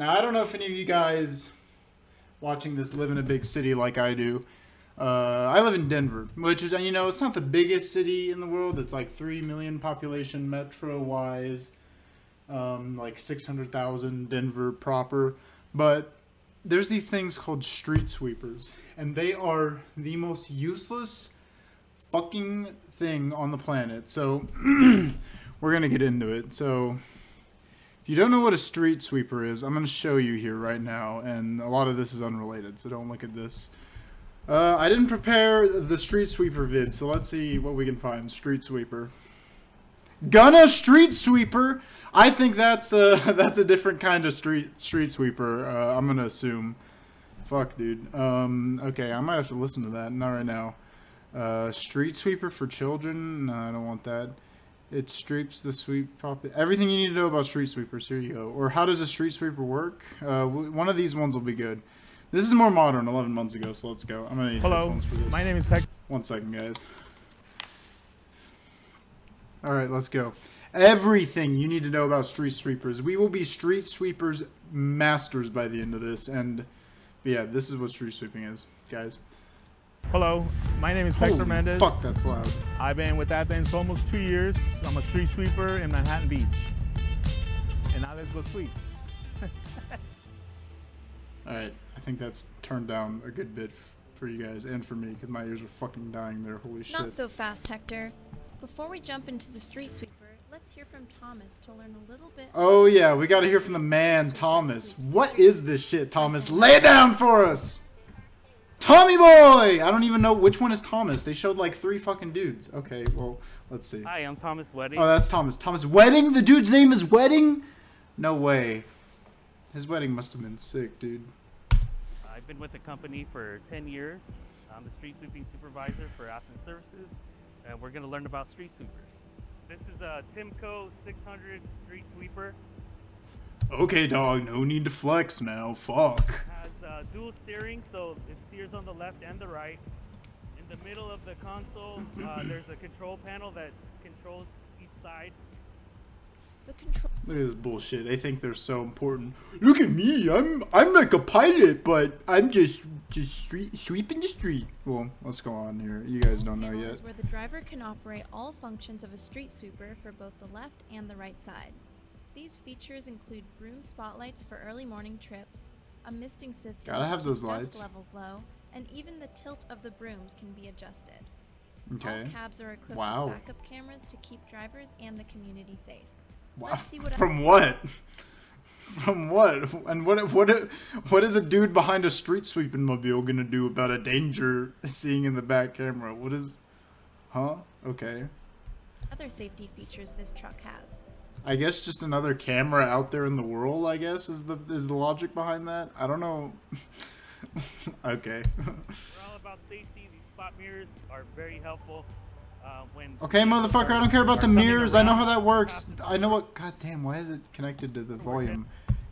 Now, I don't know if any of you guys watching this live in a big city like I do. Uh, I live in Denver, which is, you know, it's not the biggest city in the world. It's like 3 million population metro wise, um, like 600,000 Denver proper. But there's these things called street sweepers, and they are the most useless fucking thing on the planet. So we're going to get into it. So you don't know what a street sweeper is, I'm going to show you here right now, and a lot of this is unrelated, so don't look at this. Uh, I didn't prepare the street sweeper vid, so let's see what we can find. Street sweeper. Gonna street sweeper. I think that's a that's a different kind of street street sweeper. Uh, I'm gonna assume. Fuck, dude. Um, okay, I might have to listen to that. Not right now. Uh, street sweeper for children. No, I don't want that. It streets the sweep pop. Everything you need to know about street sweepers. Here you go. Or how does a street sweeper work? Uh, one of these ones will be good. This is more modern, 11 months ago, so let's go. I'm gonna need Hello, headphones for this. my name is Hector. One second, guys. All right, let's go. Everything you need to know about street sweepers. We will be street sweepers masters by the end of this, and yeah, this is what street sweeping is, guys. Hello, my name is Hector Holy Mendez. Fuck, that's loud. I've been with Athens for almost two years. I'm a street sweeper in Manhattan Beach. And now let's go sweep. All right, I think that's turned down a good bit for you guys and for me because my ears are fucking dying there. Holy shit. Not so fast, Hector. Before we jump into the street sweeper, let's hear from Thomas to learn a little bit. Oh yeah, we got to hear from the man, Thomas. What is this shit, Thomas? Lay down for us. Tommy boy! I don't even know which one is Thomas. They showed like three fucking dudes. Okay, well, let's see. Hi, I'm Thomas Wedding. Oh, that's Thomas. Thomas Wedding? The dude's name is Wedding? No way. His wedding must have been sick, dude. I've been with the company for 10 years. I'm the street sweeping supervisor for Athens Services, and we're going to learn about street sweepers. This is a Tymco 600 street sweeper. Okay, dog, no need to flex now. Fuck. Has uh, dual steering, so it steers on the left and the right. In the middle of the console, uh, there's a control panel that controls each side. The control. Look at this bullshit. They think they're so important. Look at me. I'm I'm like a pilot, but I'm just just street, sweeping the street. Well, let's go on here. You guys don't know yet. is where the driver can operate all functions of a street sweeper for both the left and the right side. These features include broom spotlights for early morning trips, a misting system Gotta have those dust lights. levels low, and even the tilt of the brooms can be adjusted. Okay. All cabs are equipped Wow. with backup cameras to keep drivers and the community safe. Wow. Let's see what From what? From what? And what? What? What is a dude behind a street sweeping mobile gonna do about a danger seeing in the back camera? What is? Huh? Okay. other safety features this truck has. I guess just another camera out there in the world. I guess is the is the logic behind that. I don't know. okay. We're all about safety. These spot mirrors are very helpful. Uh, when Okay, motherfucker. are- I don't care about the are coming mirrors. I know how that works. I know what. God damn. Why is it connected to the volume?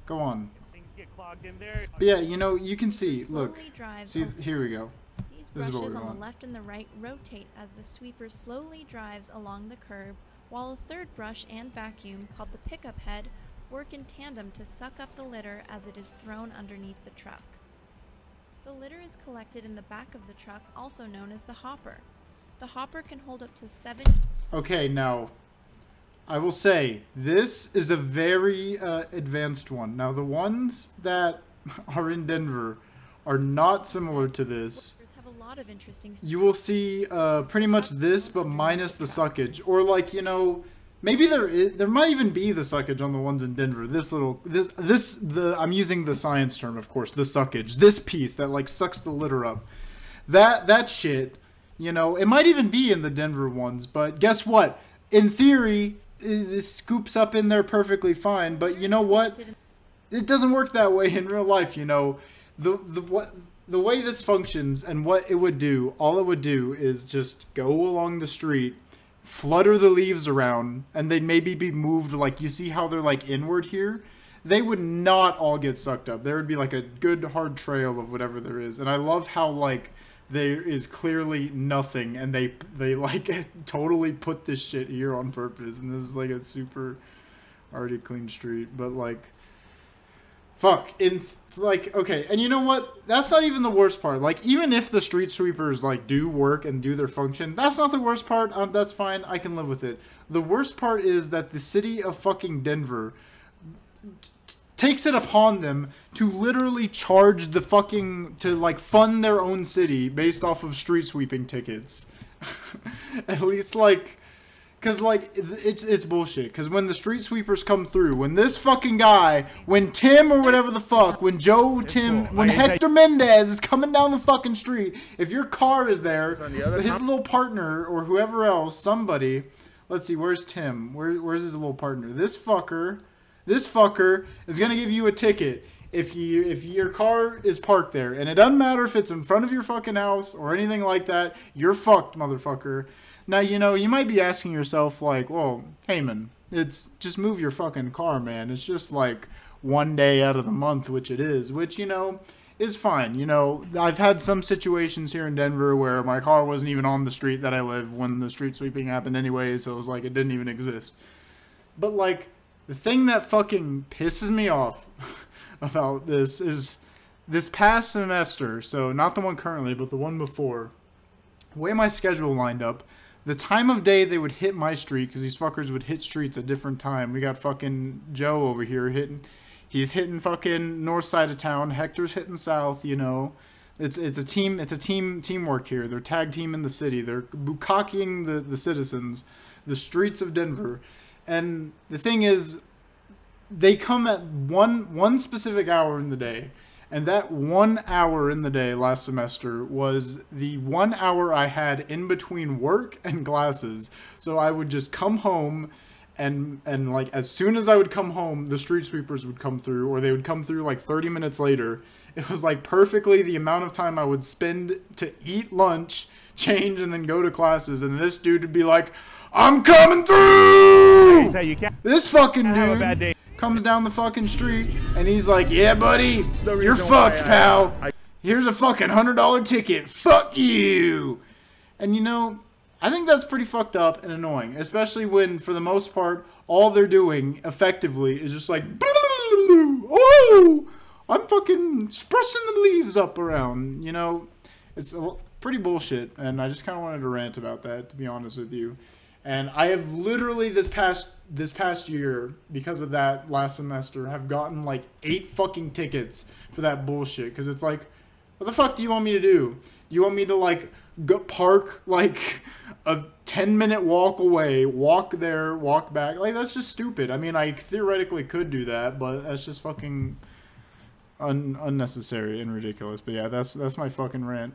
Go on. Things get clogged in there. But yeah, you know you can see. Look. See. Here we go. These This is what brushes on the left and the right rotate as the sweeper slowly drives along the curb, while a third brush and vacuum, called the pickup head, work in tandem to suck up the litter as it is thrown underneath the truck. The litter is collected in the back of the truck, also known as the hopper. The hopper can hold up to seven. Okay, now, I will say this is a very uh, advanced one. Now, the ones that are in Denver are not similar to this. Lot of interesting. You will see uh, pretty much this, but minus the suckage, or like you know, maybe there is, there might even be the suckage on the ones in Denver. This little this this the I'm using the science term, of course, the suckage. This piece that like sucks the litter up. That that shit, you know, it might even be in the Denver ones, but guess what? In theory, this scoops up in there perfectly fine. But you know what? it doesn't work that way in real life you know the the what the way this functions and what it would do all it would do is just go along the street flutter the leaves around and they'd maybe be moved like you see how they're like inward here? They would not all get sucked up. There would be like a good hard trail of whatever there is. And i love how like there is clearly nothing and they they like totally put this shit here on purpose. And this is like a super already clean street. But like fuck in like okay and you know what? That's not even the worst part. Like even if the street sweepers like do work and do their function that's not the worst part. Um, that's fine. I can live with it. The worst part is that the city of fucking denver takes it upon them to literally charge the fucking to like fund their own city based off of street sweeping tickets. At least like Cause like it's it's bullshit. Cause when the street sweepers come through, when this fucking guy, when Tim or whatever the fuck, when Joe Tim, cool. when Hector Mendez is coming down the fucking street, if your car is there, the his little partner or whoever else, somebody, let's see, where's Tim? Where where's his little partner? This fucker, this fucker is gonna give you a ticket if you if your car is parked there, and it doesn't matter if it's in front of your fucking house or anything like that. You're fucked, motherfucker. Now you know you might be asking yourself like, well, hey man, it's just move your fucking car, man. It's just like one day out of the month, which it is, which you know is fine. You know, I've had some situations here in Denver where my car wasn't even on the street that I live when the street sweeping happened anyway, so it was like it didn't even exist. But like the thing that fucking pisses me off about this is this past semester, so not the one currently, but the one before. The way my schedule lined up, the time of day they would hit my street because these fuckers would hit streets at different time. We got fucking Joe over here hitting. He's hitting fucking north side of town. Hector's hitting south. You know, it's it's a team. It's a team teamwork here. They're tag team in the city. They're bukkake the the citizens, the streets of Denver. And the thing is, they come at one one specific hour in the day and that one hour in the day last semester was the one hour i had in between work and classes. So i would just come home and and like as soon as i would come home the street sweepers would come through or they would come through like 30 minutes later. It was like perfectly the amount of time i would spend to eat lunch change and then go to classes. And this dude would be like i'm coming through! He you can't this fucking dude bad day. Comes down the fucking street and he's like, "Yeah, buddy, the you're fucked, I- pal. I- Here's a fucking hundred dollar ticket. Fuck you." And you know, I think that's pretty fucked up and annoying, especially when, for the most part, all they're doing effectively is just like, "Oh, I'm fucking sprucing the leaves up around." You know, it's pretty bullshit, and I just kind of wanted to rant about that, to be honest with you. And I have literally this past this past year, because of that last semester, have gotten like eight fucking tickets for that bullshit. Because it's like, what the fuck do you want me to do? You want me to like go park like a ten minute walk away, walk there, walk back? Like that's just stupid. I mean, I theoretically could do that, but that's just fucking un- unnecessary and ridiculous. But yeah, that's that's my fucking rant.